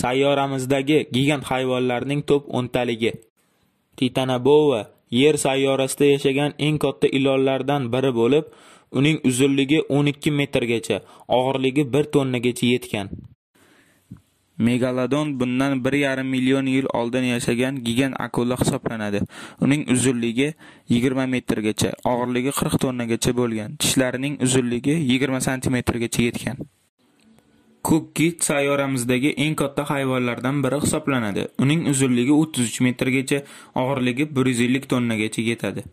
Sayyoramizdagi gigant hayvonlarning top 10 taligi. Titanobova Yer sayyorasida yashagan eng katta ilonlardan biri bo'lib, uning uzunligi 12 metrgacha, og'irligi 1 tonnagacha yetgan. Megalodon bundan 1,5 million yil oldin yashagan gigant akula hisoblanadi. Uning uzunligi 20 metrgacha, og'irligi 40 tonnagacha bo'lgan. Tishlarining uzunligi 20 santimetrgacha yetgan. Kukit sayyoramizdagi eng katta hayvonlardan biri hisoblanadi. Uning uzunligi 33 metrgacha, og'irligi 150 tonnagacha yetadi.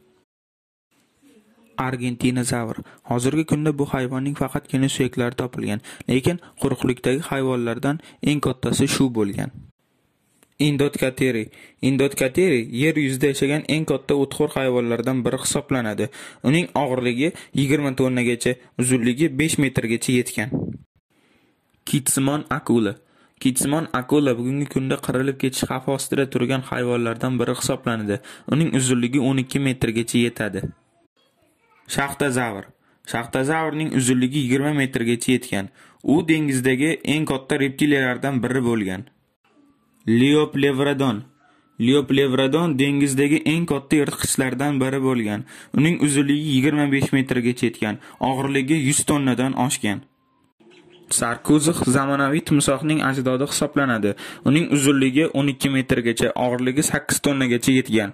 Argentinozavr. Hozirgi kunda bu hayvonning faqatgina suyaklari topilgan, lekin quruqlikdagi hayvonlardan eng kattasi shu bo'lgan. Indotkateri. Indotkateri yer yuzida yashagan eng katta o'txo'r hayvonlardan biri hisoblanadi. Uning og'irligi 20 tonnagacha, uzunligi 5 metrgacha yetgan. Kitsimon akula. Kitsimon akula bugungi kunda qirilib ketish xavfi ostida turgan hayvonlardan biri hisoblanadi. Uning uzunligi 12 metrgacha yetadi. Shaxtazavr. Shaxtazavrning uzunligi 20 metrgacha yetgan. U dengizdagi eng katta reptiliyalardan biri bo'lgan. Leoplevrodon. Leoplevrodon dengizdagi eng katta yirtqichlardan biri bo'lgan. Uning uzunligi 25 metrgacha yetgan, og'irligi 100 tonnadan oshgan. Sarko'ziq zamonaviy timsohning ajdodi hisoblanadi. Uning uzunligi 12 metrgacha, og'irligi 8 tonnagacha yetgan.